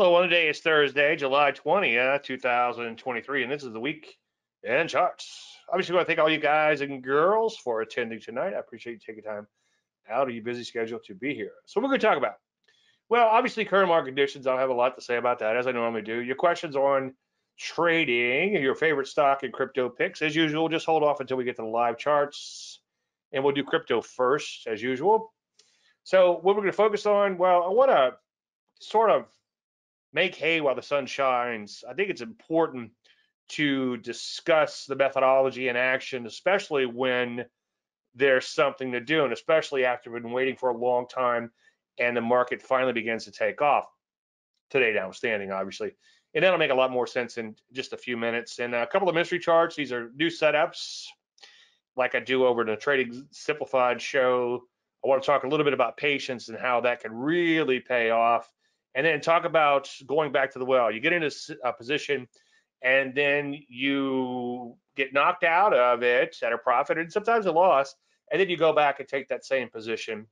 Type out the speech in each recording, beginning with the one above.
Hello, one day is Thursday, July 20th, 2023, and this is the week in charts. Obviously, I want to thank all you guys and girls for attending tonight. I appreciate you taking time out of your busy schedule to be here. So, we're going to talk about, well, obviously, current market conditions. I'll have a lot to say about that, as I normally do. Your questions on trading, your favorite stock and crypto picks. As usual, just hold off until we get to the live charts, and we'll do crypto first, as usual. So, what we're going to focus on, well, I want to sort of make hay while the sun shines. I think it's important to discuss the methodology in action, especially when there's something to do, and especially after we've been waiting for a long time and the market finally begins to take off. Today, notwithstanding, obviously. And that'll make a lot more sense in just a few minutes. And a couple of mystery charts. These are new setups, like I do over the Trading Simplified show. I want to talk a little bit about patience and how that can really pay off and then talk about going back to the well. You get into a position and then you get knocked out of it at a profit and sometimes a loss, and then you go back and take that same position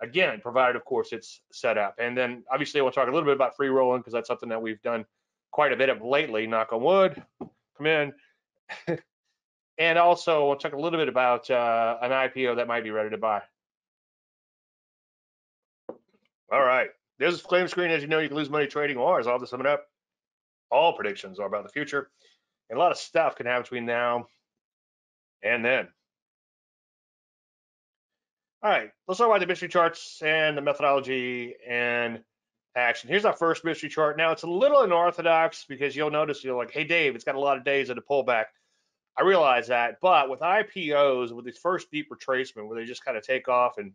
again, provided of course it's set up. And then obviously we'll talk a little bit about free rolling because that's something that we've done quite a bit of lately, knock on wood, come in. and also we'll talk a little bit about uh, an IPO that might be ready to buy. All right. There's a disclaimer screen. As you know, you can lose money trading wars. I'll just sum it up. All predictions are about the future, and a lot of stuff can happen between now and then. All right, let's talk about the mystery charts and the methodology and action. Here's our first mystery chart. Now, it's a little unorthodox because you'll notice you're like, hey, Dave, it's got a lot of days of the pullback. I realize that, but with IPOs, with these first deep retracement where they just kind of take off and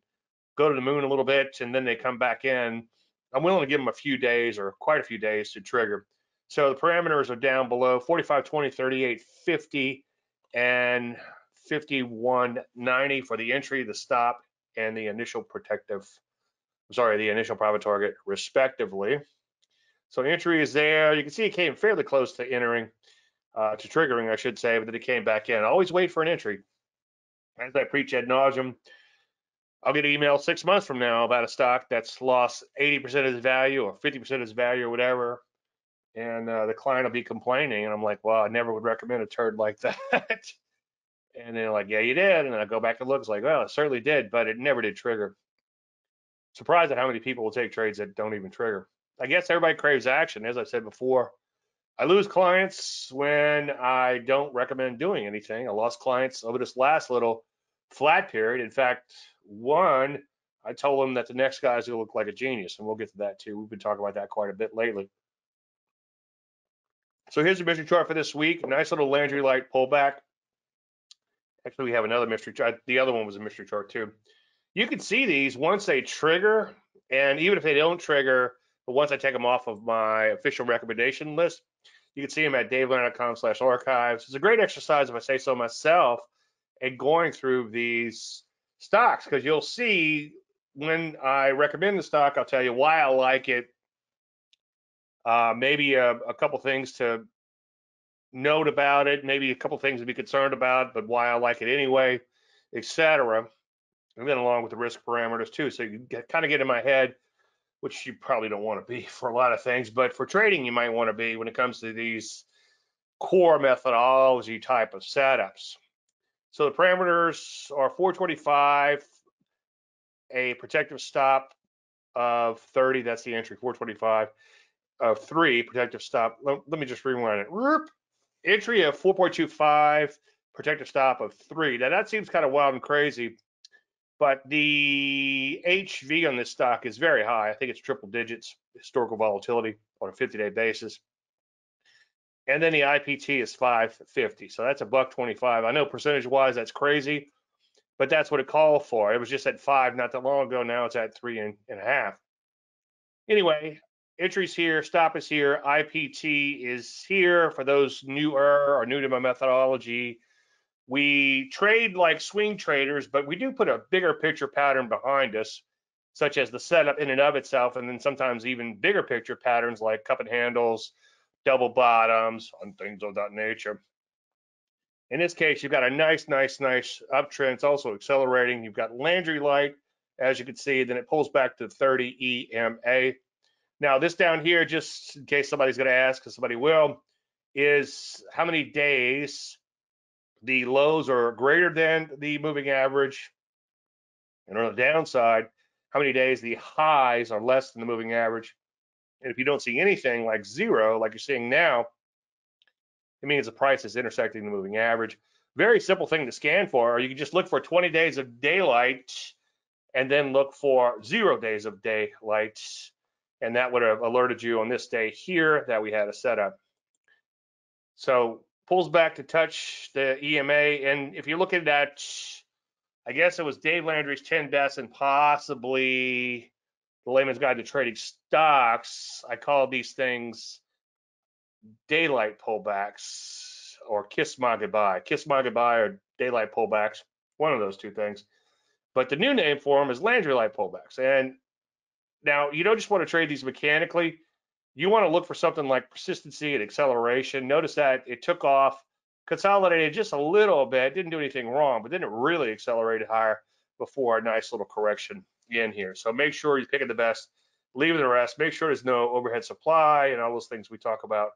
go to the moon a little bit and then they come back in, I'm willing to give them a few days or quite a few days to trigger. So the parameters are down below 45, 20, 38, 50, and 5190 for the entry, the stop, and the initial protective, sorry, the initial profit target, respectively. So entry is there. You can see it came fairly close to entering, uh, to triggering, I should say, but then it came back in. Always wait for an entry. As I preach ad nauseum, I'll get an email six months from now about a stock that's lost 80% of its value or 50% of its value or whatever. And uh, the client will be complaining. And I'm like, well, I never would recommend a turd like that. and they're like, yeah, you did. And then I go back and look. It's like, well, it certainly did, but it never did trigger. Surprised at how many people will take trades that don't even trigger. I guess everybody craves action. As I said before, I lose clients when I don't recommend doing anything. I lost clients over this last little flat period. In fact, one, I told him that the next guy's gonna look like a genius, and we'll get to that too. We've been talking about that quite a bit lately. So here's the mystery chart for this week. Nice little Landry Light pullback. Actually, we have another mystery chart. The other one was a mystery chart too. You can see these once they trigger, and even if they don't trigger, but once I take them off of my official recommendation list, you can see them at davelandry.com slash archives. It's a great exercise, if I say so myself, and going through these stocks because you'll see when I recommend the stock, I'll tell you why I like it. Uh, maybe a, a, couple things to note about it, maybe a couple things to be concerned about, but why I like it anyway, etc. And then along with the risk parameters too, so you get, kind of get in my head, which you probably don't want to be for a lot of things, but for trading you might want to be when it comes to these core methodology type of setups. So the parameters are 425, a protective stop of 30, that's the entry, 425 of three, protective stop. Let, let me just rewind it. Entry of 4.25, protective stop of three. Now that seems kind of wild and crazy, but the HV on this stock is very high. I think it's triple digits historical volatility on a 50 day basis and then the IPT is 550. So that's a buck 25. I know percentage wise that's crazy, but that's what it called for. It was just at five not that long ago. Now it's at three and, and a half. Anyway, entries here, stop is here, IPT is here for those newer or new to my methodology. We trade like swing traders, but we do put a bigger picture pattern behind us, such as the setup in and of itself, and then sometimes even bigger picture patterns like cup and handles, double bottoms, and things of that nature. In this case, you've got a nice, nice, nice uptrend. It's also accelerating. You've got Landry light, as you can see, then it pulls back to 30 EMA. Now this down here, just in case somebody's going to ask, because somebody will, is how many days the lows are greater than the moving average, and on the downside, how many days the highs are less than the moving average. And if you don't see anything like zero, like you're seeing now, it means the price is intersecting the moving average. Very simple thing to scan for, or you can just look for 20 days of daylight and then look for zero days of daylight. And that would have alerted you on this day here that we had a setup. So pulls back to touch the EMA. And if you're looking at, I guess it was Dave Landry's 10 best and possibly the layman's guide to trading stocks. I call these things daylight pullbacks or kiss my goodbye, kiss my goodbye or daylight pullbacks, one of those two things. But the new name for them is Landry light pullbacks. And now you don't just want to trade these mechanically. You want to look for something like persistency and acceleration. Notice that it took off, consolidated just a little bit, didn't do anything wrong, but then it really accelerated higher before a nice little correction in here. So make sure you're picking the best, leave the rest, make sure there's no overhead supply and all those things we talk about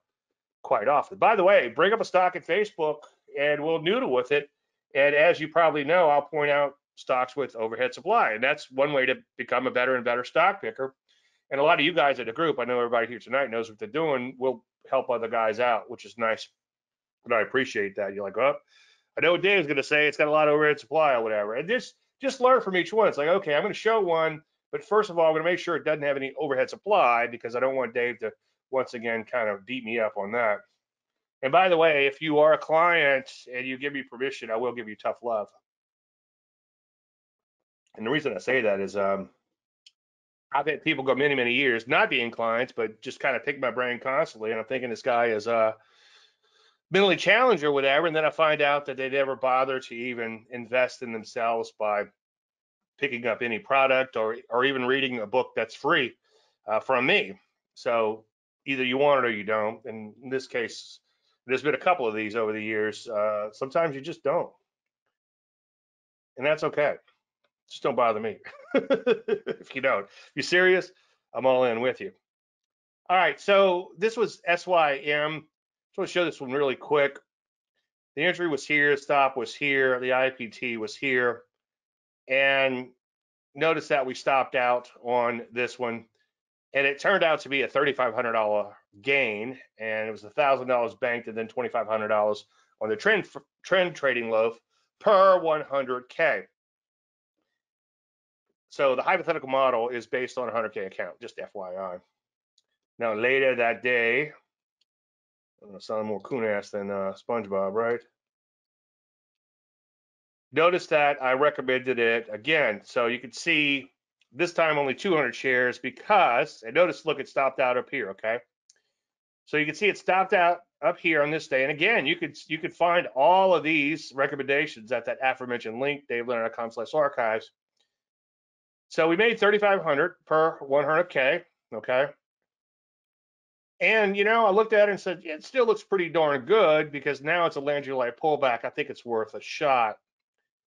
quite often. By the way, bring up a stock at Facebook and we'll noodle with it. And as you probably know, I'll point out stocks with overhead supply. And that's one way to become a better and better stock picker. And a lot of you guys at the group, I know everybody here tonight knows what they're doing, will help other guys out, which is nice. And I appreciate that. You're like, oh, I know what Dave's going to say. It's got a lot of overhead supply or whatever. And just just learn from each one. It's like, okay, I'm going to show one, but first of all, I'm going to make sure it doesn't have any overhead supply because I don't want Dave to once again kind of beat me up on that. And by the way, if you are a client and you give me permission, I will give you tough love. And the reason I say that is um, I've had people go many, many years not being clients, but just kind of pick my brain constantly. And I'm thinking this guy is uh, mentally challenged or whatever. And then I find out that they never bother to even invest in themselves by picking up any product or, or even reading a book that's free uh, from me. So either you want it or you don't. And in this case, there's been a couple of these over the years. Uh, sometimes you just don't. And that's okay. Just don't bother me if you don't. If you're serious, I'm all in with you. All right, so this was SYM. So I'll show this one really quick. The entry was here, stop was here, the IPT was here. And notice that we stopped out on this one. And it turned out to be a $3,500 gain. And it was $1,000 banked and then $2,500 on the trend, trend trading loaf per 100K. So the hypothetical model is based on a 100K account, just FYI. Now later that day, I'm sound more coon ass than uh, SpongeBob, right? Notice that I recommended it again. So you can see this time only 200 shares because, and notice, look, it stopped out up here, okay? So you can see it stopped out up here on this day. And again, you could you could find all of these recommendations at that aforementioned link, davelandry.com slash archives. So we made 3,500 per 100K, okay? And, you know, I looked at it and said, it still looks pretty darn good because now it's a Landry Light pullback. I think it's worth a shot.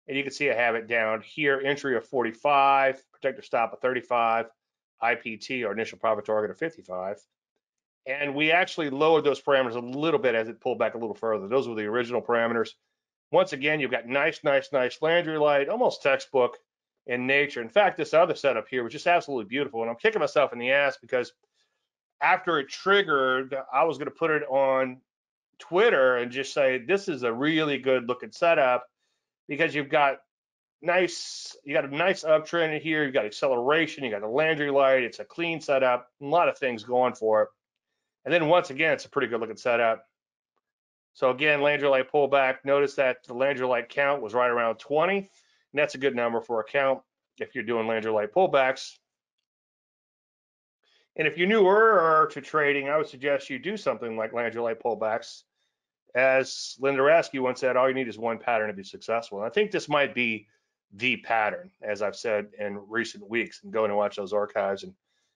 And you can see I have it down here, entry of 45, protective stop of 35, IPT, or initial profit target of 55. And we actually lowered those parameters a little bit as it pulled back a little further. Those were the original parameters. Once again, you've got nice, nice, nice Landry Light, almost textbook in nature. In fact, this other setup here was just absolutely beautiful. And I'm kicking myself in the ass because after it triggered, I was going to put it on Twitter and just say, this is a really good looking setup because you've got nice, you got a nice uptrend here. You've got acceleration. You got the Landry light. It's a clean setup. A lot of things going for it. And then once again, it's a pretty good looking setup. So again, Landry light pullback. Notice that the Landry light count was right around 20. And that's a good number for a count if you're doing Landry Light pullbacks. And if you're newer to trading, I would suggest you do something like Light pullbacks. As Linda Raschke once said, all you need is one pattern to be successful. And I think this might be the pattern, as I've said in recent weeks. And go and watch those archives, and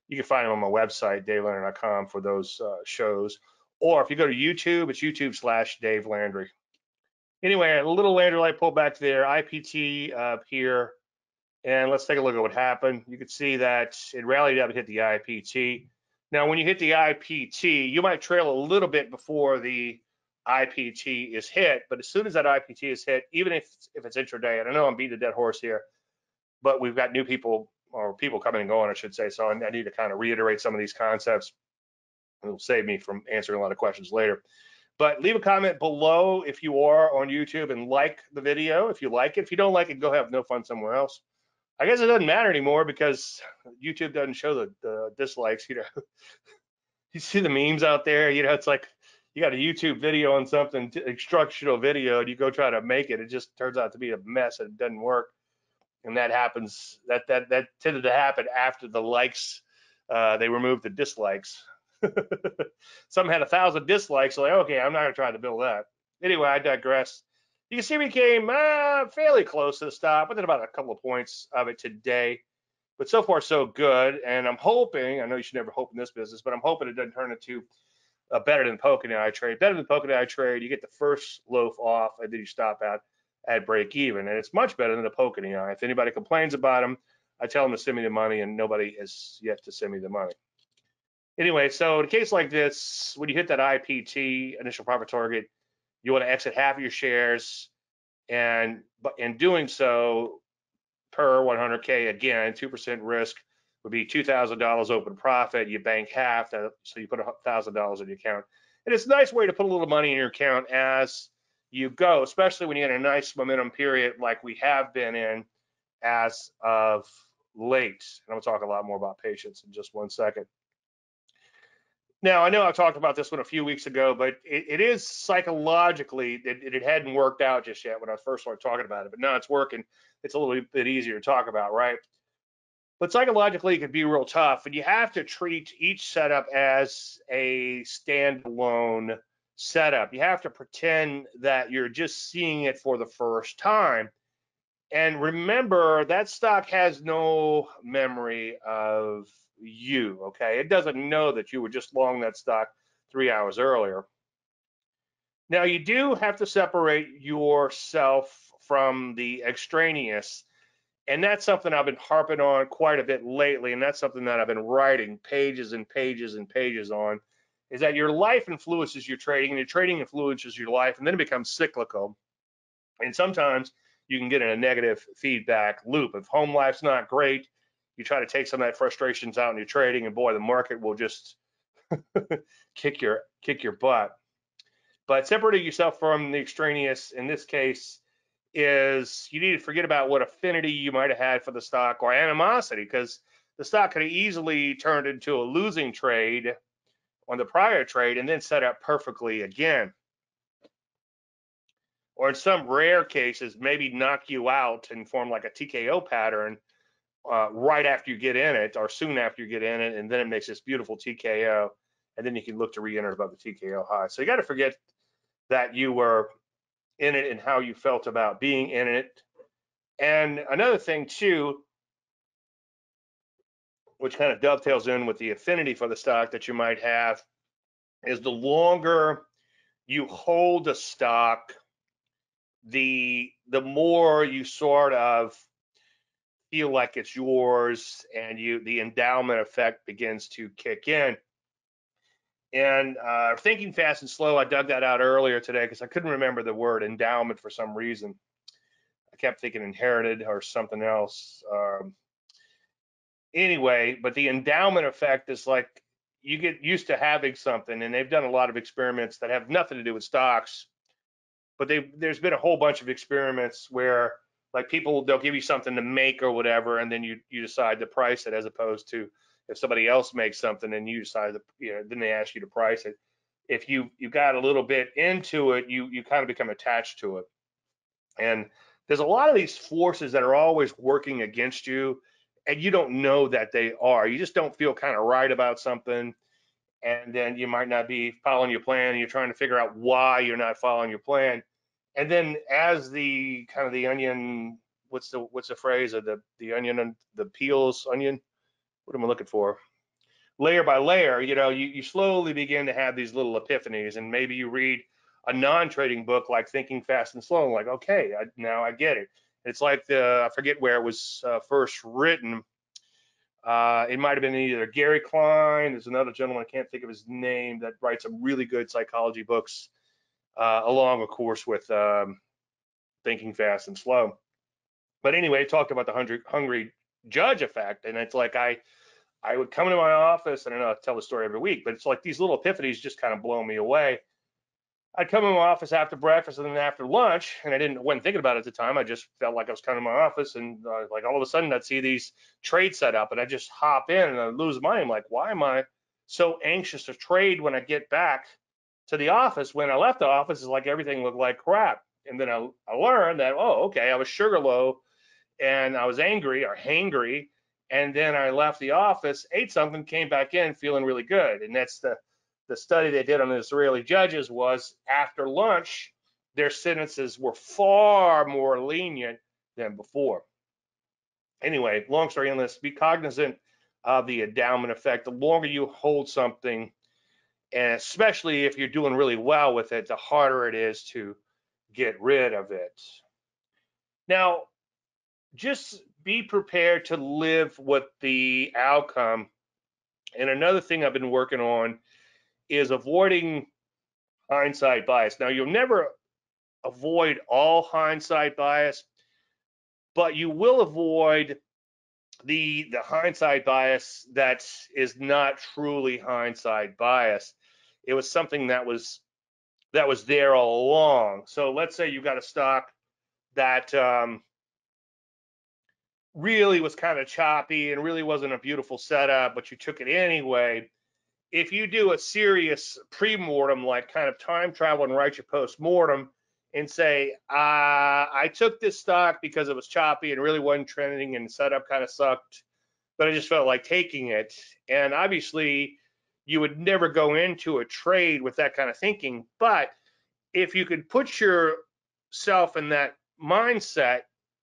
you can find them on my website, davelandry.com, for those uh, shows. Or if you go to YouTube, it's YouTube slash Dave Landry. Anyway, a little Landry Light pullback there, IPT up here, and let's take a look at what happened. You can see that it rallied up and hit the IPT. Now, when you hit the IPT, you might trail a little bit before the IPT is hit, but as soon as that IPT is hit, even if if it's intraday, and I know I'm beating a dead horse here, but we've got new people or people coming and going, I should say, so I need to kind of reiterate some of these concepts. It'll save me from answering a lot of questions later. But leave a comment below if you are on YouTube and like the video, if you like it. If you don't like it, go have no fun somewhere else. I guess it doesn't matter anymore because YouTube doesn't show the, the dislikes, you know. you see the memes out there, you know, it's like you got a YouTube video on something, instructional video, and you go try to make it, it just turns out to be a mess and it doesn't work. And that happens, that that that tended to happen after the likes, uh, they removed the dislikes. Some had a thousand dislikes, so like, okay, I'm not gonna try to build that. Anyway, I digress. You can see we came uh, fairly close to the stop, within about a couple of points of it today. But so far, so good. And I'm hoping, I know you should never hope in this business, but I'm hoping it doesn't turn into a better than poke the eye trade. Better than poke in the eye trade, you get the first loaf off and then you stop out at break even. And it's much better than the poke in the eye. If anybody complains about them, I tell them to send me the money, and nobody has yet to send me the money. Anyway, so in a case like this, when you hit that IPT, initial profit target, you want to exit half of your shares, and but in doing so, per 100k again, two percent risk would be two thousand dollars open profit. You bank half, so you put thousand dollars in your account, and it's a nice way to put a little money in your account as you go, especially when you're in a nice momentum period like we have been in as of late. And I'm gonna talk a lot more about patience in just one second. Now, I know I talked about this one a few weeks ago, but it, it is psychologically, it, it, hadn't worked out just yet when I first started talking about it, but now it's working. It's a little bit easier to talk about, right? But psychologically, it can be real tough, and you have to treat each setup as a standalone setup. You have to pretend that you're just seeing it for the first time. And remember, that stock has no memory of you, okay? It doesn't know that you were just long that stock three hours earlier. Now, you do have to separate yourself from the extraneous, and that's something I've been harping on quite a bit lately, and that's something that I've been writing pages and pages and pages on, is that your life influences your trading, and your trading influences your life, and then it becomes cyclical. And sometimes you can get in a negative feedback loop. If home life's not great, you try to take some of that frustrations out in your trading, and boy, the market will just kick your kick your butt. But separating yourself from the extraneous in this case is you need to forget about what affinity you might have had for the stock or animosity, because the stock could have easily turned into a losing trade on the prior trade and then set up perfectly again. Or in some rare cases, maybe knock you out and form like a TKO pattern uh, right after you get in it or soon after you get in it, and then it makes this beautiful TKO, and then you can look to re-enter above the TKO high. So you got to forget that you were in it and how you felt about being in it. And another thing too, which kind of dovetails in with the affinity for the stock that you might have, is the longer you hold a stock, the the more you sort of feel like it's yours and you the endowment effect begins to kick in. And uh, thinking fast and slow i dug that out earlier today because i couldn't remember the word endowment for some reason. I kept thinking inherited or something else um, anyway but the endowment effect is like you get used to having something and they've done a lot of experiments that have nothing to do with stocks but there's been a whole bunch of experiments where like people they'll give you something to make or whatever and then you you decide to price it as opposed to if somebody else makes something and you decide to you know then they ask you to price it. If you you got a little bit into it you you kind of become attached to it. And there's a lot of these forces that are always working against you and you don't know that they are. You just don't feel kind of right about something and then you might not be following your plan and you're trying to figure out why you're not following your plan and then as the kind of the onion what's the what's the phrase of the the onion and the peels onion? What am i looking for? Layer by layer you know you, you slowly begin to have these little epiphanies and maybe you read a non-trading book like thinking fast and slow like okay I, now i get it. It's like the i forget where it was uh, first written. Uh, it might have been either Gary Klein. There's another gentleman I can't think of his name that writes some really good psychology books, uh, along of course with um, Thinking Fast and Slow. But anyway, talked about the hungry, hungry judge effect, and it's like I I would come into my office, and I know I tell the story every week, but it's like these little epiphanies just kind of blow me away. I'd come in my office after breakfast and then after lunch, and I didn't wasn't thinking about it at the time. I just felt like I was coming to my office, and uh, like all of a sudden I'd see these trades set up, and I just hop in and I lose mind. I'm like, why am I so anxious to trade when I get back to the office? When I left the office, it's like everything looked like crap. And then I, I learned that oh, okay, I was sugar low, and I was angry or hangry, and then I left the office, ate something, came back in feeling really good, and that's the the study they did on the Israeli judges was after lunch, their sentences were far more lenient than before. Anyway, long story this, be cognizant of the endowment effect. The longer you hold something, and especially if you're doing really well with it, the harder it is to get rid of it. Now, just be prepared to live with the outcome. And another thing I've been working on is avoiding hindsight bias. Now, you'll never avoid all hindsight bias, but you will avoid the the hindsight bias that is not truly hindsight bias. It was something that was that was there all along. So let's say you got a stock that um, really was kind of choppy and really wasn't a beautiful setup, but you took it anyway if you do a serious pre-mortem, like kind of time travel and write your post-mortem and say, uh, I took this stock because it was choppy and really wasn't trending and setup kind of sucked, but I just felt like taking it. And obviously, you would never go into a trade with that kind of thinking. But if you could put yourself in that mindset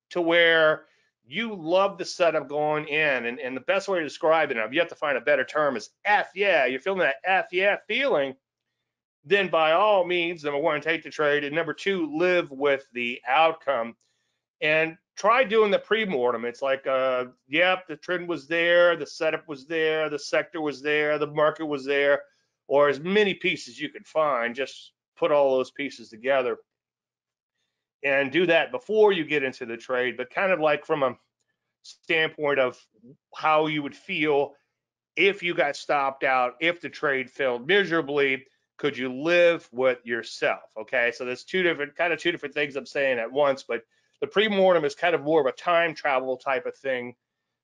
to where you love the setup going in. And, and the best way to describe it, now, if you have to find a better term, is F yeah. You're feeling that F yeah feeling, then by all means, number one, take the trade. And number two, live with the outcome. And try doing the pre-mortem. It's like, uh, yep, the trend was there, the setup was there, the sector was there, the market was there, or as many pieces you could find. Just put all those pieces together and do that before you get into the trade, but kind of like from a standpoint of how you would feel if you got stopped out, if the trade failed miserably, could you live with yourself? Okay, so there's two different kind of two different things I'm saying at once, but the pre-mortem is kind of more of a time travel type of thing.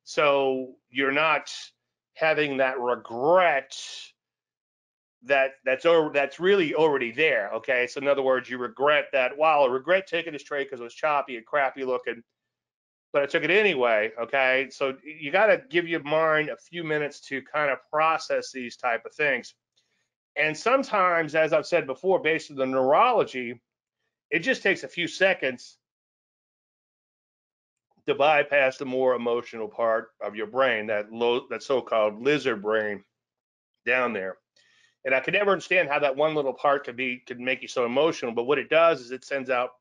So you're not having that regret that that's over that's really already there. Okay, so in other words, you regret that. Wow, I regret taking this trade because it was choppy and crappy looking, but I took it anyway. Okay, so you got to give your mind a few minutes to kind of process these type of things. And sometimes, as I've said before, based on the neurology, it just takes a few seconds to bypass the more emotional part of your brain, that low, that so-called lizard brain down there. And I could never understand how that one little part could be could make you so emotional. But what it does is it sends out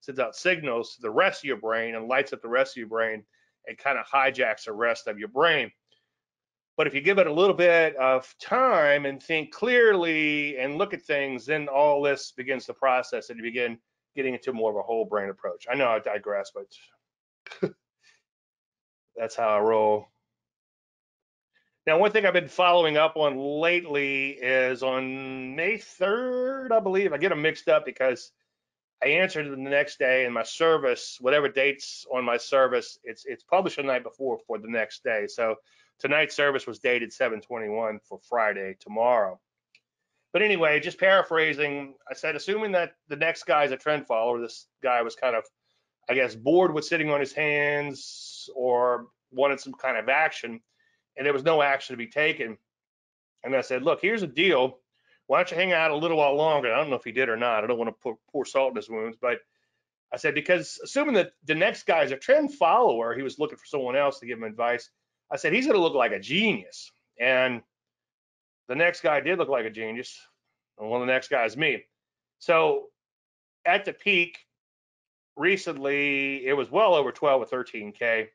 sends out signals to the rest of your brain and lights up the rest of your brain and kind of hijacks the rest of your brain. But if you give it a little bit of time and think clearly and look at things, then all this begins to process and you begin getting into more of a whole brain approach. I know I digress, but that's how I roll. Now, one thing I've been following up on lately is on May 3rd, I believe. I get them mixed up because I answered the next day and my service, whatever dates on my service, it's it's published the night before for the next day. So tonight's service was dated 721 for Friday tomorrow. But anyway, just paraphrasing, I said, assuming that the next guy is a trend follower, this guy was kind of, I guess, bored with sitting on his hands or wanted some kind of action and there was no action to be taken. And I said, look, here's a deal. Why don't you hang out a little while longer? I don't know if he did or not. I don't want to pour, pour salt in his wounds, but I said, because assuming that the next guy is a trend follower, he was looking for someone else to give him advice. I said, he's going to look like a genius. And the next guy did look like a genius. And of the next guys, me. So at the peak recently, it was well over 12 or 13K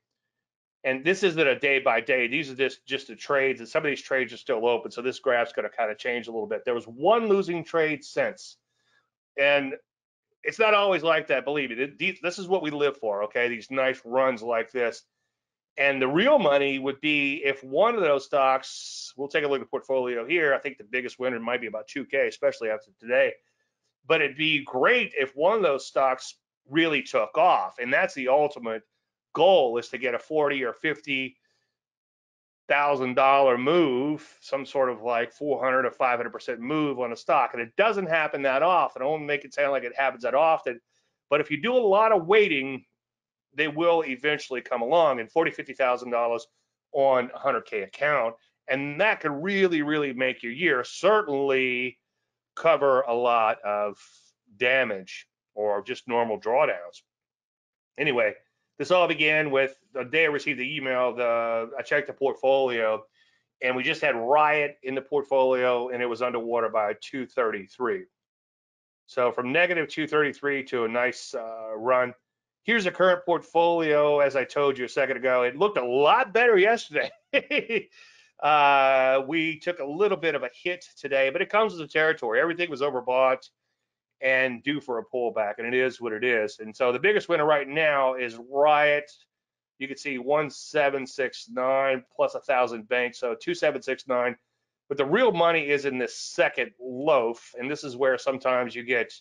and this isn't a day by day. These are just just the trades, and some of these trades are still open. So this graph's going to kind of change a little bit. There was one losing trade since, and it's not always like that. Believe me, this is what we live for. Okay, these nice runs like this, and the real money would be if one of those stocks. We'll take a look at the portfolio here. I think the biggest winner might be about 2K, especially after today. But it'd be great if one of those stocks really took off, and that's the ultimate goal is to get a 40 or 50 thousand dollar move, some sort of like 400 or 500 percent move on a stock, and it doesn't happen that often. I won't make it sound like it happens that often, but if you do a lot of waiting, they will eventually come along. And 40, 50 thousand dollars on a 100k account, and that could really, really make your year. Certainly cover a lot of damage or just normal drawdowns. Anyway, this all began with the day I received the email. The I checked the portfolio, and we just had Riot in the portfolio, and it was underwater by 233. So from negative 233 to a nice uh, run. Here's the current portfolio. As I told you a second ago, it looked a lot better yesterday. uh, we took a little bit of a hit today, but it comes with the territory. Everything was overbought and due for a pullback, and it is what it is. And so the biggest winner right now is Riot. You can see 1769 plus a thousand banks, so 2769. But the real money is in this second loaf, and this is where sometimes you get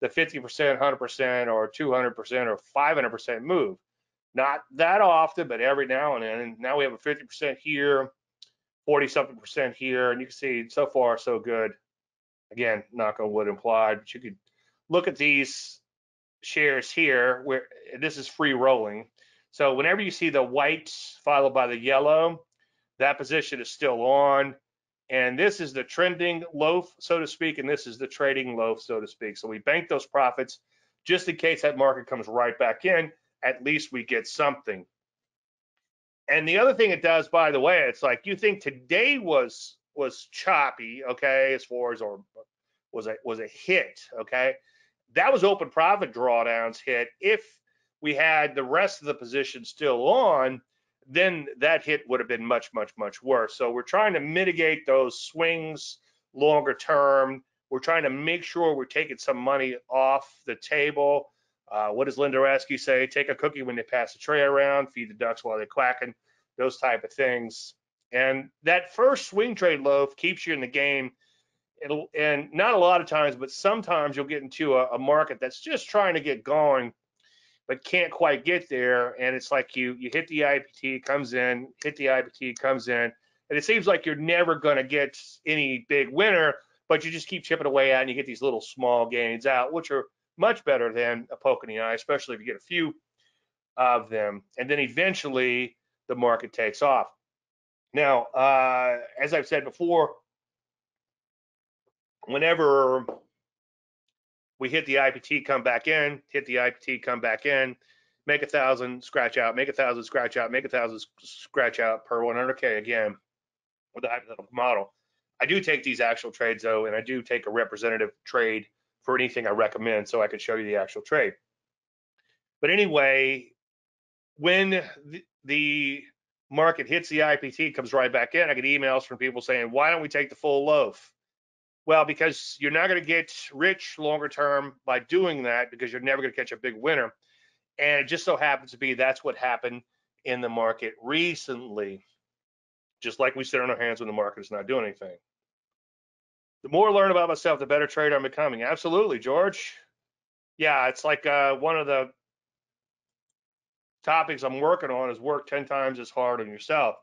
the 50%, 100%, or 200% or 500% move. Not that often, but every now and then. And now we have a 50% here, 40 something percent here, and you can see so far so good. Again, knock on wood implied, but you could look at these shares here where this is free rolling. So whenever you see the white followed by the yellow, that position is still on. And this is the trending loaf, so to speak, and this is the trading loaf, so to speak. So we bank those profits just in case that market comes right back in. At least we get something. And the other thing it does, by the way, it's like you think today was was choppy, okay, as far as or was a was a hit, okay that was open profit drawdowns hit. If we had the rest of the position still on, then that hit would have been much, much, much worse. So we're trying to mitigate those swings longer term. We're trying to make sure we're taking some money off the table. Uh, what does Linda Raschke say? Take a cookie when they pass the tray around, feed the ducks while they're quacking, those type of things. And that first swing trade loaf keeps you in the game and not a lot of times, but sometimes you'll get into a, a market that's just trying to get going, but can't quite get there. And it's like you you hit the IPT, comes in, hit the IPT, comes in, and it seems like you're never going to get any big winner, but you just keep chipping away at, and you get these little small gains out, which are much better than a poke in the eye, especially if you get a few of them, and then eventually the market takes off. Now, uh, as I've said before, whenever we hit the IPT, come back in, hit the IPT, come back in, make a thousand, scratch out, make a thousand, scratch out, make a thousand, scratch out per 100K again with the hypothetical model. I do take these actual trades though, and I do take a representative trade for anything I recommend so I can show you the actual trade. But anyway, when the market hits the IPT, comes right back in, I get emails from people saying, why don't we take the full loaf? Well, because you're not going to get rich longer term by doing that because you're never going to catch a big winner. And it just so happens to be that's what happened in the market recently. Just like we sit on our hands when the market is not doing anything. The more I learn about myself, the better trader I'm becoming. Absolutely, George. Yeah, it's like uh, one of the topics I'm working on is work 10 times as hard on yourself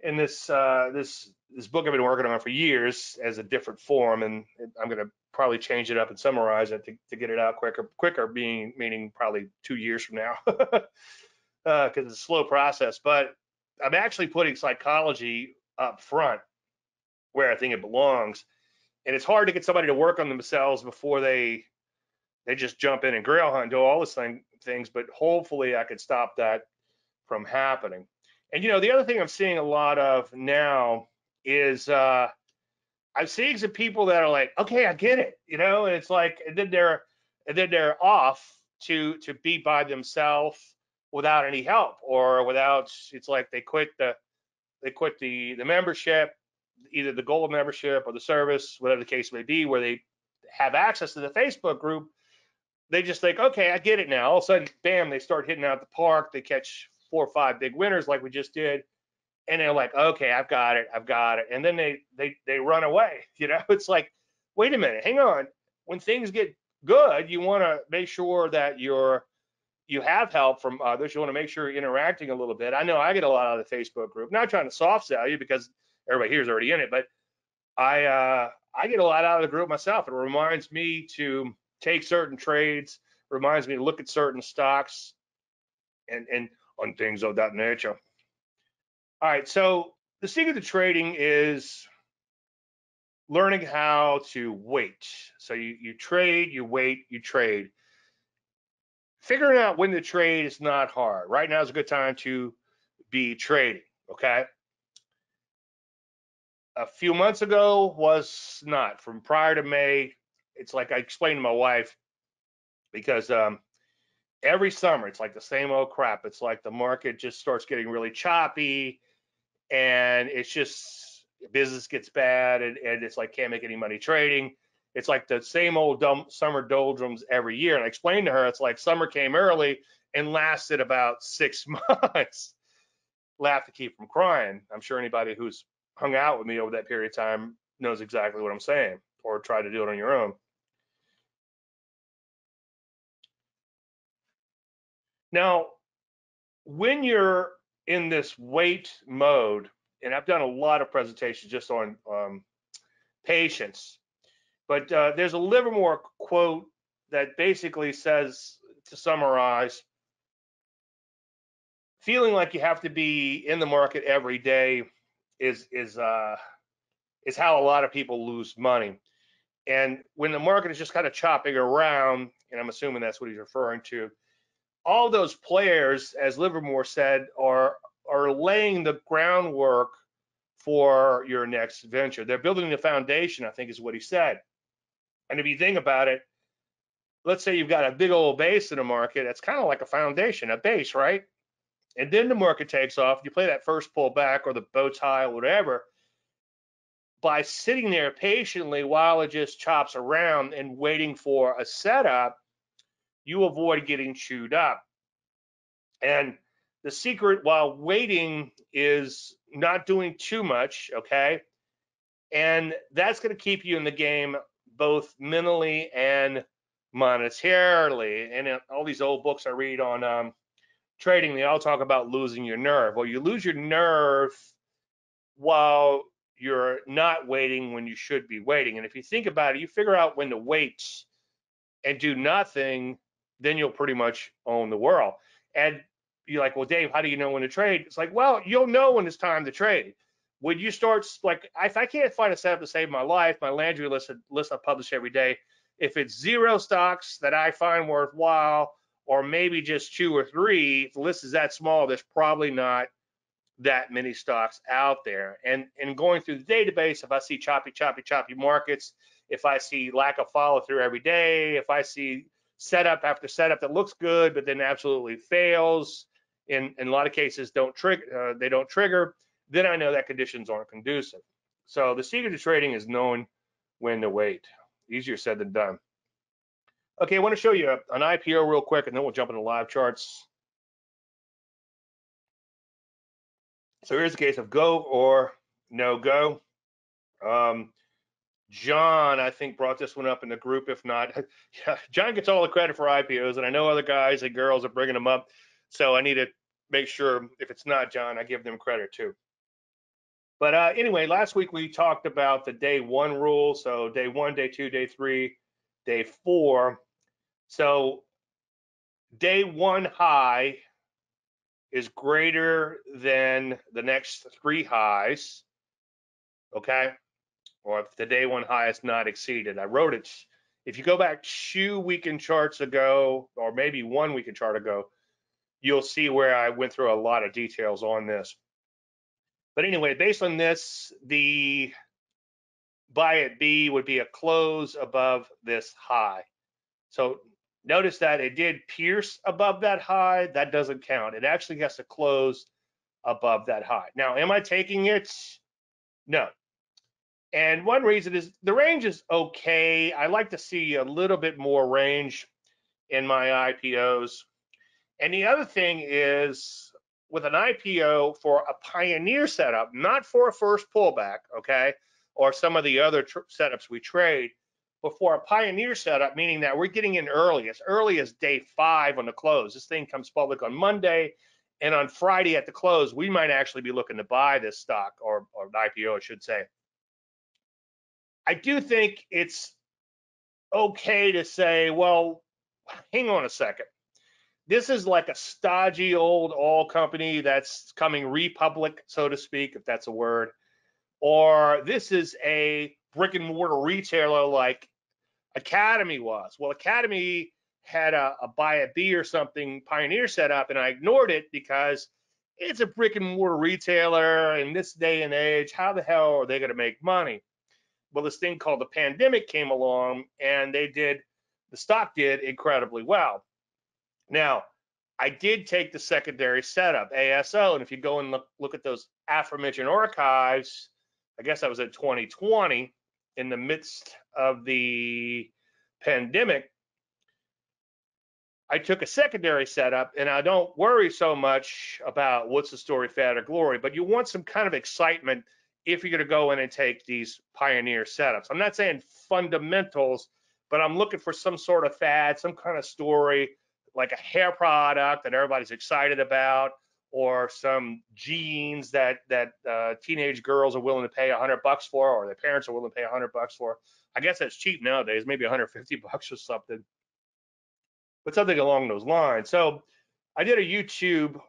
in this uh, this this book I've been working on for years as a different form, and I'm going to probably change it up and summarize it to, to get it out quicker. Quicker being meaning probably two years from now, because uh, it's a slow process. But I'm actually putting psychology up front where I think it belongs, and it's hard to get somebody to work on themselves before they they just jump in and grail hunt and do all this thing things. But hopefully, I could stop that from happening. And you know, the other thing I'm seeing a lot of now is uh I'm seeing some people that are like, okay, I get it, you know, and it's like, and then they're and then they're off to to be by themselves without any help or without it's like they quit the they quit the the membership either the gold membership or the service whatever the case may be where they have access to the facebook group. They just think okay i get it now. All of a sudden bam they start hitting out the park they catch four or five big winners like we just did and they're like okay i've got it i've got it and then they they they run away you know it's like wait a minute hang on when things get good you want to make sure that you're you have help from others. You want to make sure you're interacting a little bit. I know I get a lot out of the Facebook group. Not trying to soft sell you because everybody here is already in it, but I uh, I get a lot out of the group myself. It reminds me to take certain trades, reminds me to look at certain stocks, and and on things of that nature. All right, so the secret to trading is learning how to wait. So you you trade, you wait, you trade figuring out when to trade is not hard. Right now is a good time to be trading, okay? A few months ago was not. From prior to May, it's like I explained to my wife because um, every summer it's like the same old crap. It's like the market just starts getting really choppy and it's just business gets bad and, and it's like can't make any money trading it's like the same old dumb summer doldrums every year. And I explained to her, it's like summer came early and lasted about six months. Laugh to keep from crying. I'm sure anybody who's hung out with me over that period of time knows exactly what I'm saying, or try to do it on your own. Now, when you're in this wait mode, and I've done a lot of presentations just on um, patience, but uh, there's a Livermore quote that basically says, to summarize, feeling like you have to be in the market every day is is uh, is how a lot of people lose money. And when the market is just kind of chopping around, and I'm assuming that's what he's referring to, all those players, as Livermore said, are are laying the groundwork for your next venture. They're building the foundation, I think is what he said. And if you think about it, let's say you've got a big old base in the market, it's kind of like a foundation, a base, right? And then the market takes off, you play that first pullback or the bow tie or whatever. By sitting there patiently while it just chops around and waiting for a setup, you avoid getting chewed up. And the secret while waiting is not doing too much, okay? And that's going to keep you in the game both mentally and monetarily. And all these old books I read on um, trading, they all talk about losing your nerve. Well, you lose your nerve while you're not waiting when you should be waiting. And if you think about it, you figure out when to wait and do nothing, then you'll pretty much own the world. And you're like, well, Dave, how do you know when to trade? It's like, well, you'll know when it's time to trade when you start like if I can't find a setup to save my life, my Landry list list I publish every day. If it's zero stocks that I find worthwhile, or maybe just two or three, if the list is that small, there's probably not that many stocks out there. And and going through the database, if I see choppy, choppy, choppy markets, if I see lack of follow through every day, if I see setup after setup that looks good but then absolutely fails, in in a lot of cases don't trigger, uh, they don't trigger then I know that conditions aren't conducive. So the secret to trading is knowing when to wait. Easier said than done. Okay, I want to show you an IPO real quick, and then we'll jump into live charts. So here's the case of go or no go. Um, John, I think, brought this one up in the group. If not, yeah, John gets all the credit for IPOs, and I know other guys and girls are bringing them up. So I need to make sure if it's not John, I give them credit too. But uh, anyway, last week we talked about the day one rule. So day one, day two, day three, day four. So day one high is greater than the next three highs. Okay. Or if the day one high is not exceeded. I wrote it. If you go back two weekend charts ago, or maybe one weekend chart ago, you'll see where I went through a lot of details on this. But anyway, based on this, the buy at B would be a close above this high. So Notice that it did pierce above that high. That doesn't count. It actually has to close above that high. Now, am I taking it? No. And one reason is the range is okay. I like to see a little bit more range in my IPOs. And the other thing is with an IPO for a pioneer setup, not for a first pullback, okay, or some of the other setups we trade, but for a pioneer setup, meaning that we're getting in early, as early as day five on the close. This thing comes public on Monday, and on Friday at the close, we might actually be looking to buy this stock or, or an IPO, I should say. I do think it's okay to say, well, hang on a second. This is like a stodgy old oil company that's coming republic, so to speak, if that's a word, or this is a brick and mortar retailer like Academy was. Well, Academy had a, buy a buy a B or something Pioneer set up, and I ignored it because it's a brick and mortar retailer in this day and age. How the hell are they going to make money? Well, this thing called the pandemic came along, and they did the stock did incredibly well. Now, I did take the secondary setup, ASO, and if you go and look, look at those aforementioned archives, I guess that was at 2020 in the midst of the pandemic. I took a secondary setup and I don't worry so much about what's the story, fad or glory, but you want some kind of excitement if you're going to go in and take these pioneer setups. I'm not saying fundamentals, but I'm looking for some sort of fad, some kind of story, like a hair product that everybody's excited about, or some jeans that that uh, teenage girls are willing to pay 100 bucks for, or their parents are willing to pay 100 bucks for. I guess that's cheap nowadays, maybe 150 bucks or something, but something along those lines. So I did a YouTube,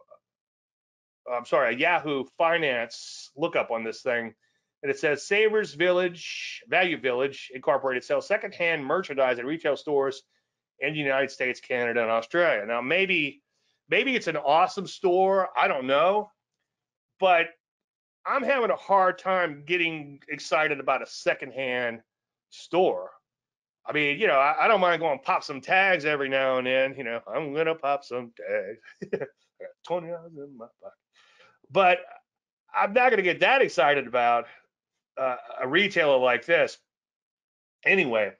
I'm sorry, a Yahoo Finance lookup on this thing, and it says Savers Village, Value Village Incorporated sells secondhand merchandise at retail stores in the United States, Canada, and Australia. Now, maybe maybe it's an awesome store, I don't know, but I'm having a hard time getting excited about a secondhand store. I mean, you know, I, I don't mind going pop some tags every now and then. You know, I'm gonna pop some tags. I got twenty dollars in my pocket, but I'm not gonna get that excited about uh, a retailer like this. Anyway,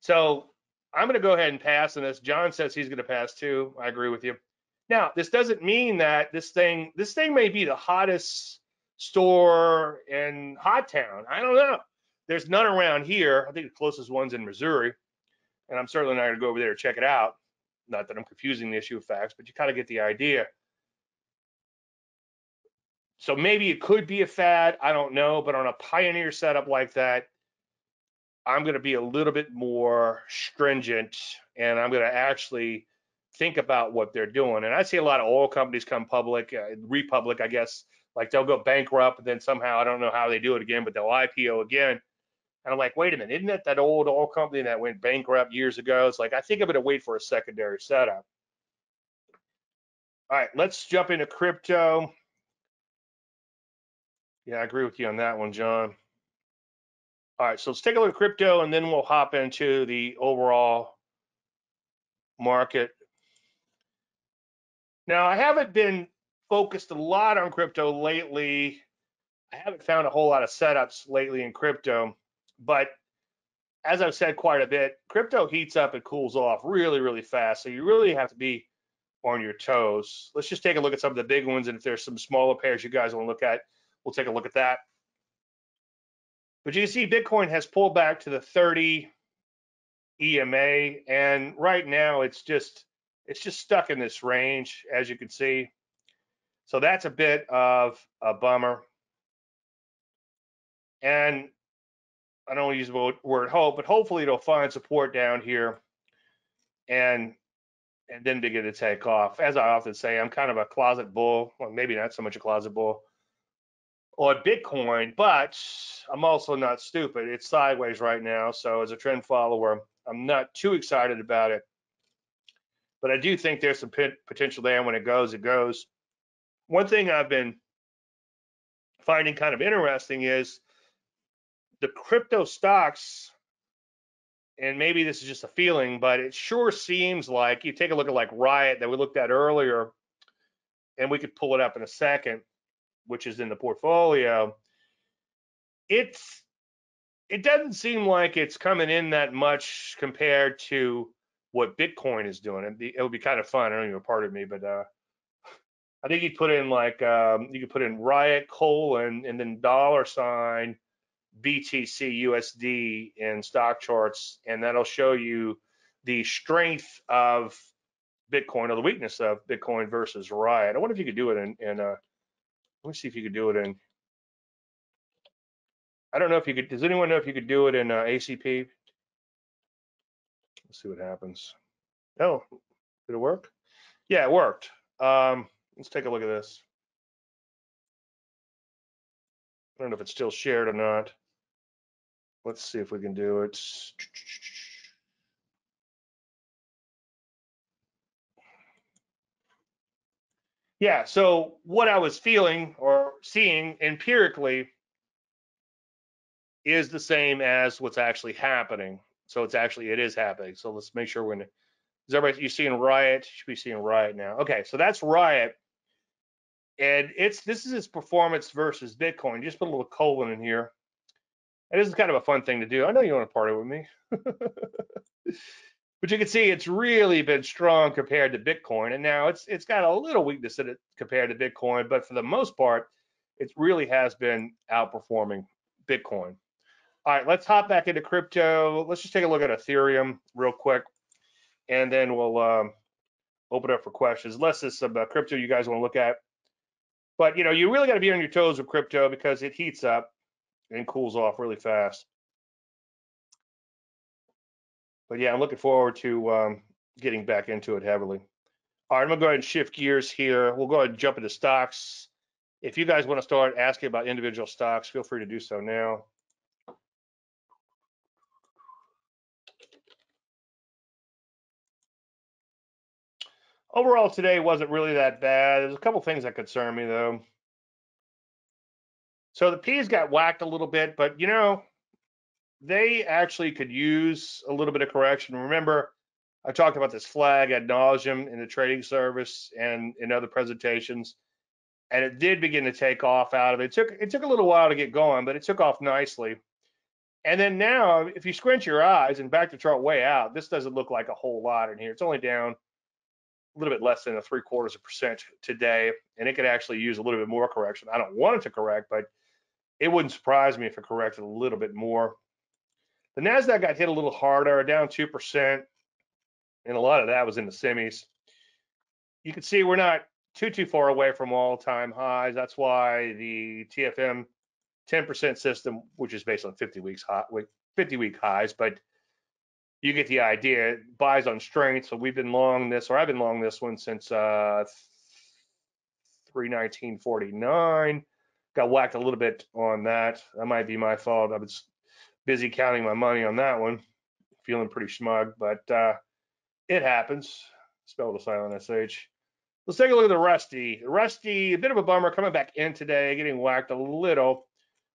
so I'm going to go ahead and pass on this. John says he's going to pass too. I agree with you. Now, this doesn't mean that this thing this thing may be the hottest store in Hot Town. I don't know. There's none around here. I think the closest one's in Missouri, and I'm certainly not going to go over there to check it out. Not that I'm confusing the issue of facts, but you kind of get the idea. So maybe it could be a fad. I don't know, but on a pioneer setup like that, I'm going to be a little bit more stringent and I'm going to actually think about what they're doing. And I see a lot of oil companies come public, uh, republic, I guess, like they'll go bankrupt and then somehow I don't know how they do it again, but they'll IPO again. And I'm like, wait a minute, isn't that that old oil company that went bankrupt years ago? It's like, I think I'm going to wait for a secondary setup. All right, let's jump into crypto. Yeah, I agree with you on that one, John. All right, so let's take a look at crypto and then we'll hop into the overall market. Now, I haven't been focused a lot on crypto lately. I haven't found a whole lot of setups lately in crypto, but as I've said quite a bit, crypto heats up and cools off really, really fast. So you really have to be on your toes. Let's just take a look at some of the big ones. And if there's some smaller pairs you guys want to look at, we'll take a look at that. But you can see Bitcoin has pulled back to the 30 EMA, and right now it's just it's just stuck in this range, as you can see. So that's a bit of a bummer. And I don't use the word hope, but hopefully it'll find support down here and and then begin to take off. As I often say, I'm kind of a closet bull, well, maybe not so much a closet bull, on Bitcoin, but I'm also not stupid. It's sideways right now. So as a trend follower, I'm not too excited about it. But I do think there's some potential there. When it goes, it goes. One thing I've been finding kind of interesting is the crypto stocks and maybe this is just a feeling, but it sure seems like you take a look at like Riot that we looked at earlier, and we could pull it up in a second, which is in the portfolio. It's it doesn't seem like it's coming in that much compared to what Bitcoin is doing. It'd be, it would be kind of fun. I don't even part of me, but uh, I think you put in like um, you could put in Riot colon and then dollar sign BTC USD in stock charts, and that'll show you the strength of Bitcoin or the weakness of Bitcoin versus Riot. I wonder if you could do it in, in uh, let me see if you could do it in. I don't know if you could. Does anyone know if you could do it in uh, ACP? Let's see what happens. Oh, did it work? Yeah, it worked. Um, let's take a look at this. I don't know if it's still shared or not. Let's see if we can do it. Yeah, so what I was feeling or seeing empirically is the same as what's actually happening. So it's actually, it is happening. So let's make sure gonna, is everybody, you seeing Riot? Should be seeing Riot now. Okay, so that's Riot. And it's, this is its performance versus Bitcoin. Just put a little colon in here. And this is kind of a fun thing to do. I know you want to party with me. but you can see it's really been strong compared to Bitcoin. And now it's it's got a little weakness in it compared to Bitcoin, but for the most part, it really has been outperforming Bitcoin. All right, let's hop back into crypto. Let's just take a look at Ethereum real quick, and then we'll um, open up for questions. Unless there's some uh, crypto you guys want to look at. But you know, you really got to be on your toes with crypto because it heats up and cools off really fast. But yeah, I'm looking forward to um, getting back into it heavily. All right, I'm gonna go ahead and shift gears here. We'll go ahead and jump into stocks. If you guys want to start asking about individual stocks, feel free to do so now. Overall today wasn't really that bad. There's a couple things that concern me though. So the P's got whacked a little bit, but you know, they actually could use a little bit of correction. Remember, I talked about this flag ad nauseum in the trading service and in other presentations, and it did begin to take off out of it. It took it took a little while to get going, but it took off nicely. And then now, if you squint your eyes and back the chart way out, this doesn't look like a whole lot in here. It's only down a little bit less than a three quarters of percent today, and it could actually use a little bit more correction. I don't want it to correct, but it wouldn't surprise me if it corrected a little bit more. The NASDAQ got hit a little harder, down 2%, and a lot of that was in the semis. You can see we're not too, too far away from all-time highs. That's why the TFM 10% system, which is based on 50 weeks high, 50 week highs, but you get the idea. Buys on strength. So we've been long this, or I've been long this one since uh, 319.49 got whacked a little bit on that. That might be my fault. I was busy counting my money on that one, feeling pretty smug, but uh, it happens. Spell the silent sh. Let's take a look at the Rusty. Rusty, a bit of a bummer coming back in today, getting whacked a little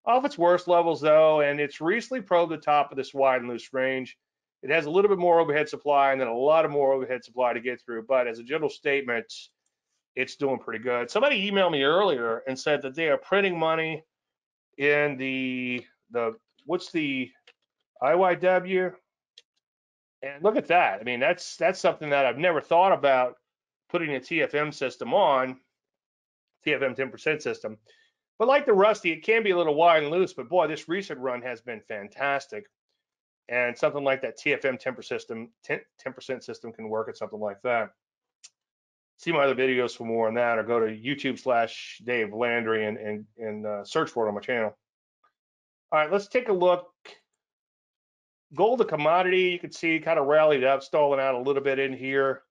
off its worst levels though, and it's recently probed the top of this wide and loose range. It has a little bit more overhead supply and then a lot of more overhead supply to get through, but as a general statement, it's doing pretty good. Somebody emailed me earlier and said that they are printing money in the the what's the IYW? And look at that. I mean, that's that's something that I've never thought about putting a TFM system on, TFM 10% system. But like the Rusty, it can be a little wide and loose, but boy, this recent run has been fantastic. And something like that TFM 10% system, 10% system can work at something like that see my other videos for more on that or go to YouTube slash Dave Landry and, and, and uh, search for it on my channel. All right, let's take a look. Gold, a commodity, you can see kind of rallied up, stalling out a little bit in here.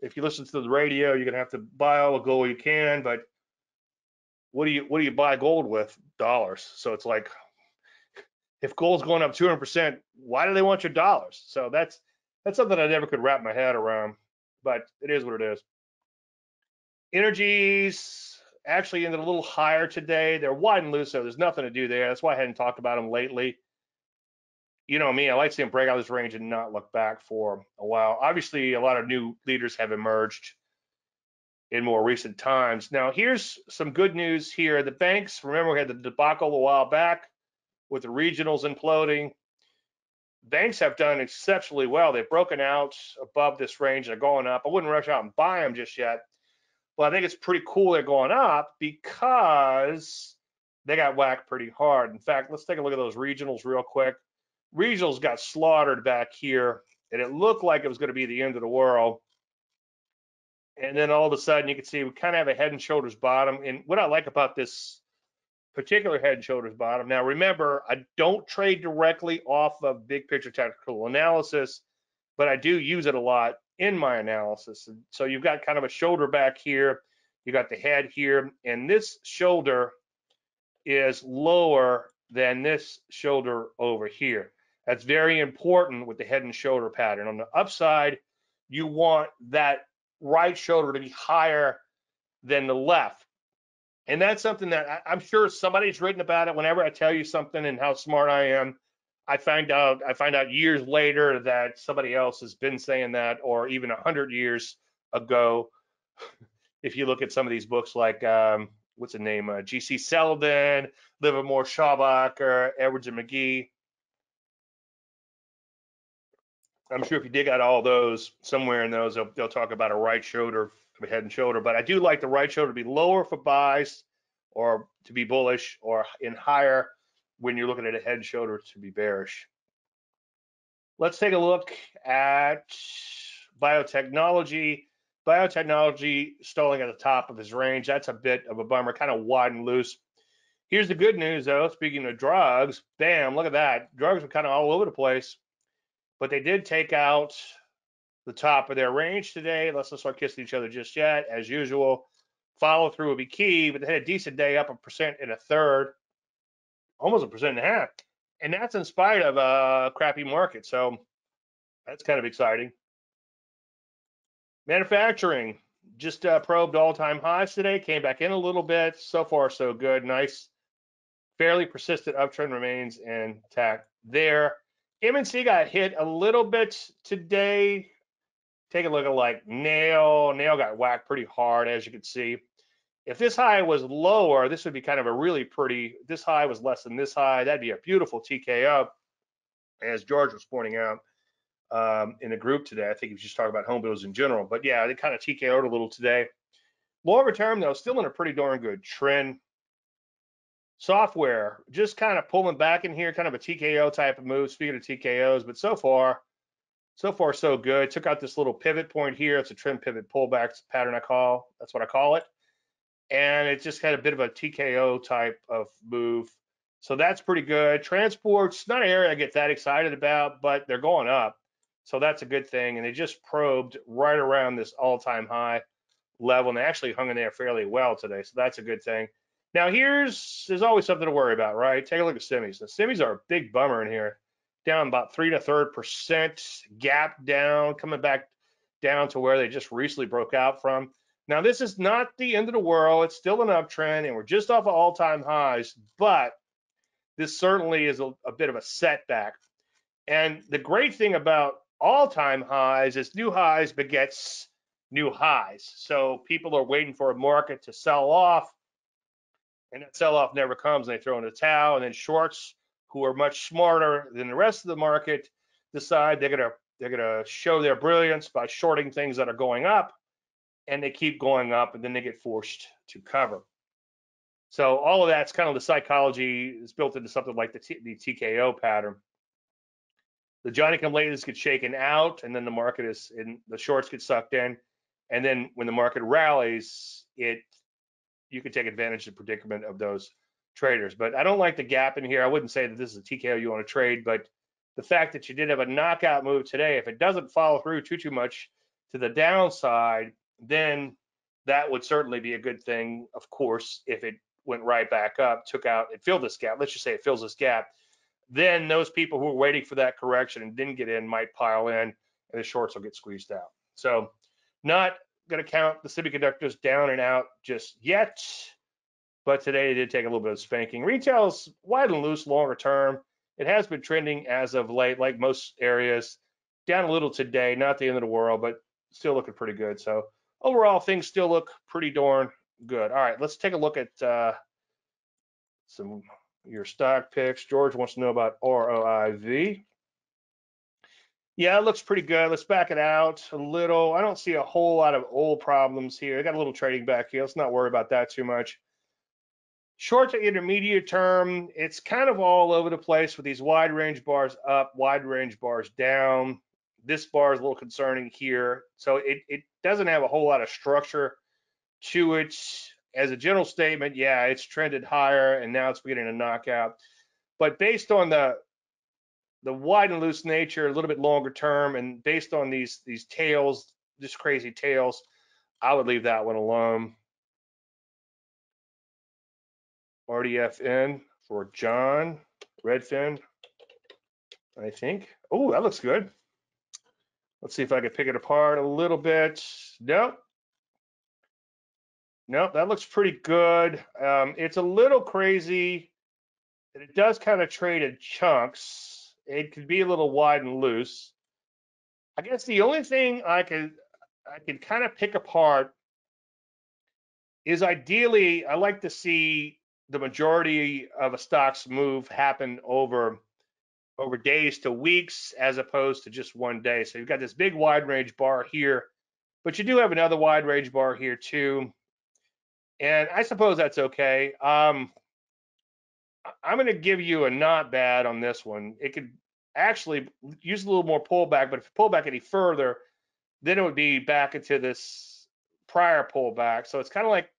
If you listen to the radio, you're gonna have to buy all the gold you can, but what do you what do you buy gold with? Dollars. So it's like if gold's going up 200%, why do they want your dollars? So that's that's something I never could wrap my head around, but it is what it is. Energies actually ended a little higher today. They're wide and loose, so there's nothing to do there. That's why I hadn't talked about them lately. you know me, I like to break out of this range and not look back for a while. Obviously, a lot of new leaders have emerged in more recent times. Now, here's some good news here. The banks, remember, we had the debacle a while back with the regionals imploding. Banks have done exceptionally well. They've broken out above this range. They're going up. I wouldn't rush out and buy them just yet, but I think it's pretty cool they're going up because they got whacked pretty hard. In fact, let's take a look at those regionals real quick. Regionals got slaughtered back here, and it looked like it was going to be the end of the world. And then all of a sudden, you can see we kind of have a head and shoulders bottom. And what I like about this particular head and shoulders bottom, now remember, I don't trade directly off of big picture technical analysis, but I do use it a lot in my analysis. And so you've got kind of a shoulder back here, you got the head here, and this shoulder is lower than this shoulder over here. That's very important with the head and shoulder pattern. On the upside, you want that right shoulder to be higher than the left. And that's something that I, am sure somebody's written about it. Whenever I tell you something and how smart I am, I find out I find out years later that somebody else has been saying that, or even a hundred years ago. if you look at some of these books, like um, what's the name, uh, G.C. Selden, Livermore Schabacker, Edwards and Magee, I'm sure if you dig out all those, somewhere in those, they'll, they'll talk about a right shoulder, head and shoulder. But I do like the right shoulder to be lower for buys or to be bullish or in higher when you're looking at a head and shoulder to be bearish. Let's take a look at biotechnology. Biotechnology stalling at the top of his range. That's a bit of a bummer, kind of wide and loose. Here's the good news, though. Speaking of drugs, bam, look at that. Drugs are kind of all over the place but they did take out the top of their range today. Let's not start kissing each other just yet, as usual. Follow through will be key, but they had a decent day, up a percent and a third, almost a percent and a half, and that's in spite of a crappy market. So that's kind of exciting. Manufacturing just uh, probed all-time highs today, came back in a little bit. So far, so good. Nice, fairly persistent uptrend remains intact there. MNC got hit a little bit today. Take a look at like nail. Nail got whacked pretty hard, as you can see. If this high was lower, this would be kind of a really pretty. This high was less than this high. That'd be a beautiful TKO, as George was pointing out um, in the group today. I think he was just talking about home builders in general. But yeah, they kind of TKO'd a little today. Longer term, though, still in a pretty darn good trend software just kind of pulling back in here, kind of a TKO type of move. Speaking of TKOs, but so far, so far so good. Took out this little pivot point here. It's a trend pivot pullback pattern. I call that's what I call it, and it's just had a bit of a TKO type of move. So that's pretty good. Transport's not an area I get that excited about, but they're going up. So that's a good thing. And they just probed right around this all-time high level, and they actually hung in there fairly well today. So that's a good thing. Now here's there's always something to worry about, right? Take a look at semis. The semis are a big bummer in here, down about three and a third percent, gap down, coming back down to where they just recently broke out from. Now this is not the end of the world. It's still an uptrend, and we're just off of all-time highs, but this certainly is a, a bit of a setback. And the great thing about all-time highs is new highs begets new highs. So people are waiting for a market to sell off and that sell-off never comes, and they throw in the towel. And then shorts, who are much smarter than the rest of the market, decide they're gonna they're gonna show their brilliance by shorting things that are going up, and they keep going up, and then they get forced to cover. So all of that's kind of the psychology is built into something like the, T, the TKO pattern. The Johnny come latest get shaken out, and then the market is in the shorts get sucked in, and then when the market rallies, it you can take advantage of the predicament of those traders. But I don't like the gap in here. I wouldn't say that this is a TKO you want to trade, but the fact that you did have a knockout move today, if it doesn't follow through too too much to the downside, then that would certainly be a good thing. Of course, if it went right back up, took out, it filled this gap. Let's just say it fills this gap. Then those people who were waiting for that correction and didn't get in might pile in, and the shorts will get squeezed out. So, not going to count the semiconductors down and out just yet, but today they did take a little bit of spanking. Retail's wide and loose longer term. it has been trending as of late, like most areas, down a little today, not the end of the world, but still looking pretty good. So overall, things still look pretty darn good. All right, let's take a look at uh, some your stock picks. George wants to know about ROIV. Yeah, it looks pretty good. Let's back it out a little. I don't see a whole lot of old problems here. I got a little trading back here. Let's not worry about that too much. Short to intermediate term, it's kind of all over the place with these wide range bars up, wide range bars down. This bar is a little concerning here. So it, it doesn't have a whole lot of structure to it. As a general statement, yeah, it's trended higher and now it's beginning to knock out. But based on the the wide and loose nature, a little bit longer term, and based on these these tails, just crazy tails, I would leave that one alone. RDFN for John Redfin, I think. Oh, that looks good. Let's see if I can pick it apart a little bit. Nope. Nope, that looks pretty good. Um, it's a little crazy. It does kind of trade in chunks. It could be a little wide and loose. I guess the only thing I could I could kind of pick apart is ideally I like to see the majority of a stock's move happen over over days to weeks as opposed to just one day. So you've got this big wide range bar here, but you do have another wide range bar here too. And I suppose that's okay. Um, I'm going to give you a not bad on this one. It could actually use a little more pullback, but if you pull back any further, then it would be back into this prior pullback. So it's kind of like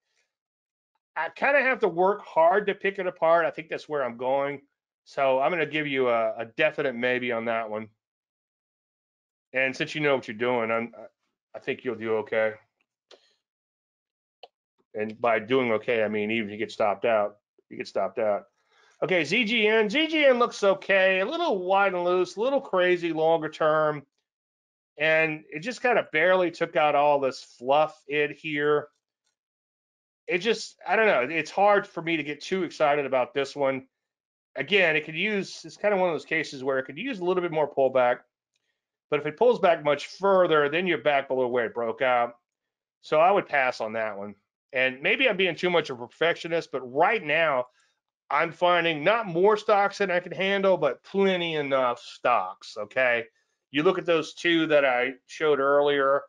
I kind of have to work hard to pick it apart. I think that's where I'm going. So I'm going to give you a, a, definite maybe on that one. And since you know what you're doing, I'm, I think you'll do okay. And by doing okay, I mean even if you get stopped out, you get stopped out. Okay, ZGN. ZGN looks okay, a little wide and loose, a little crazy longer term. And it just kind of barely took out all this fluff in here it just I don't know. It's hard for me to get too excited about this one. Again, it could use it's kind of one of those cases where it could use a little bit more pullback, but if it pulls back much further, then you're back below where it broke out. So I would pass on that one. And maybe I'm being too much of a perfectionist, but right now I'm finding not more stocks than I can handle, but plenty enough stocks. Okay. You look at those two that I showed earlier,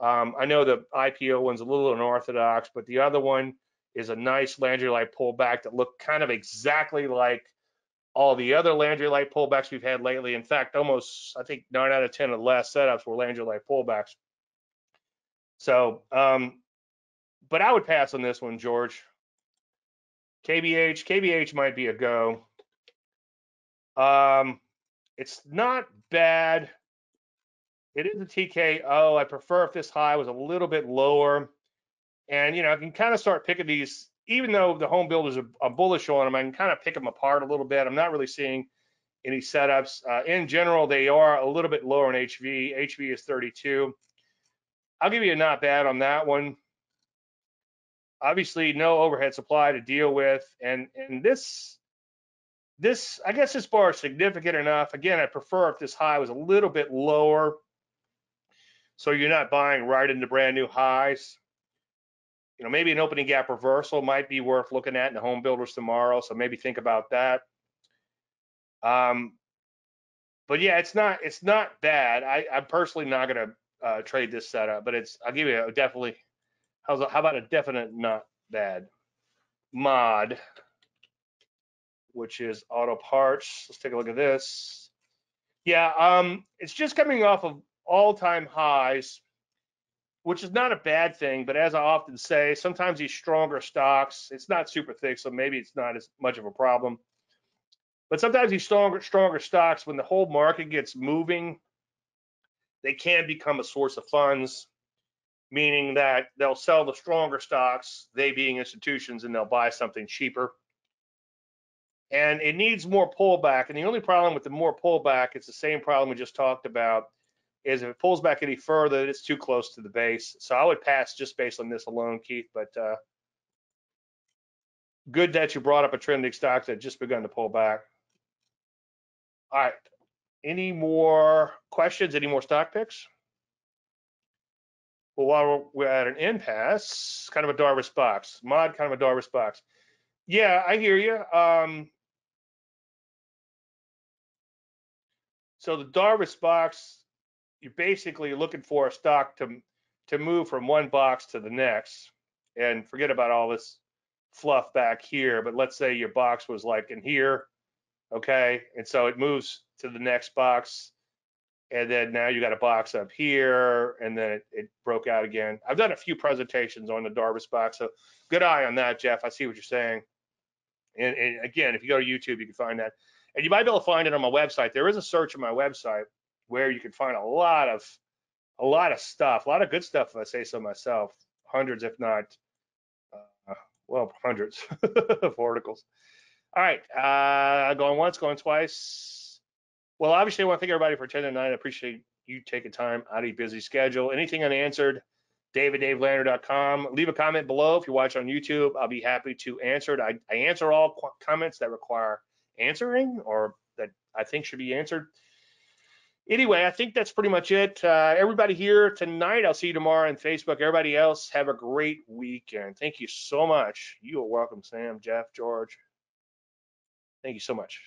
um, I know the IPO one's a little unorthodox, but the other one is a nice Landry Light pullback that looked kind of exactly like all the other Landry Light pullbacks we've had lately. In fact, almost I think nine out of ten of the last setups were Landry Light pullbacks. So, um, but I would pass on this one, George. KBH, KBH might be a go. Um, it's not bad. It is a TKO. I prefer if this high was a little bit lower. And, you know, I can kind of start picking these, even though the home builders are, are bullish on them, I can kind of pick them apart a little bit. I'm not really seeing any setups. Uh, in general, they are a little bit lower in HV. HV is 32. I'll give you a not bad on that one. Obviously, no overhead supply to deal with. And, and this, this, I guess this bar is significant enough. Again, I prefer if this high was a little bit lower. So you're not buying right into brand new highs. You know, maybe an opening gap reversal might be worth looking at in the home builders tomorrow. So maybe think about that. Um, but yeah, it's not it's not bad. I, I'm personally not gonna uh, trade this setup, but it's I'll give you a definitely. How's how about a definite not bad mod, which is auto parts. Let's take a look at this. Yeah, um, it's just coming off of all-time highs, which is not a bad thing. But as I often say, sometimes these stronger stocks, it's not super thick, so maybe it's not as much of a problem. But sometimes these stronger stronger stocks, when the whole market gets moving, they can become a source of funds, meaning that they'll sell the stronger stocks, they being institutions, and they'll buy something cheaper. And it needs more pullback. And the only problem with the more pullback, it's the same problem we just talked about, is if it pulls back any further, it's too close to the base. So I would pass just based on this alone, Keith. But uh, good that you brought up a trending stock that just begun to pull back. All right. Any more questions? Any more stock picks? Well, while we're at an impasse, kind of a Darvas box. Mod, kind of a Darvas box. Yeah, I hear you. Um, so the Darvas box, you're basically looking for a stock to to move from one box to the next, and forget about all this fluff back here. But let's say your box was like in here, okay, and so it moves to the next box and then now you got a box up here, and then it, it, broke out again. I've done a few presentations on the Darvas box, so good eye on that, Jeff. I see what you're saying. And, and, again, if you go to YouTube, you can find that, and you might be able to find it on my website. There is a search on my website where you can find a lot of a lot of stuff, a lot of good stuff. If I say so myself, hundreds, if not, uh, well, hundreds of articles. All right, uh, going once, going twice. Well, obviously, I want to thank everybody for attending tonight. I appreciate you taking time out of your busy schedule. Anything unanswered, dave@davelandry.com. Leave a comment below if you watch on YouTube. I'll be happy to answer it. I, I answer all comments that require answering or that I think should be answered. Anyway, I think that's pretty much it. Uh, everybody here tonight, I'll see you tomorrow on Facebook. Everybody else, have a great weekend. Thank you so much. You are welcome, Sam, Jeff, George. Thank you so much.